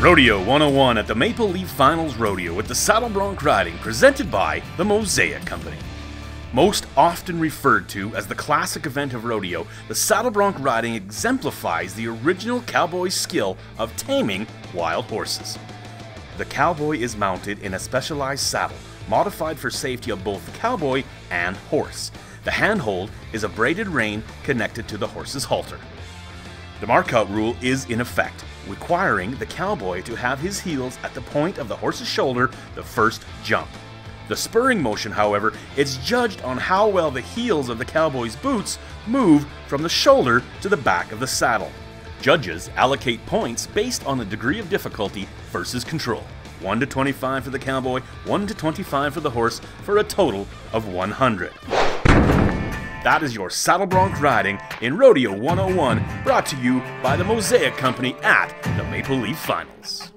Rodeo 101 at the Maple Leaf Finals Rodeo with the Saddle Bronc Riding presented by the Mosaic Company. Most often referred to as the classic event of rodeo, the saddle bronc riding exemplifies the original cowboy skill of taming wild horses. The cowboy is mounted in a specialized saddle, modified for safety of both the cowboy and horse. The handhold is a braided rein connected to the horse's halter. The markout rule is in effect, requiring the cowboy to have his heels at the point of the horse's shoulder the first jump. The spurring motion, however, is judged on how well the heels of the cowboy's boots move from the shoulder to the back of the saddle. Judges allocate points based on the degree of difficulty versus control. 1 to 25 for the cowboy, 1 to 25 for the horse, for a total of 100. That is your saddle bronc riding in Rodeo 101, brought to you by the Mosaic Company at the Maple Leaf Finals.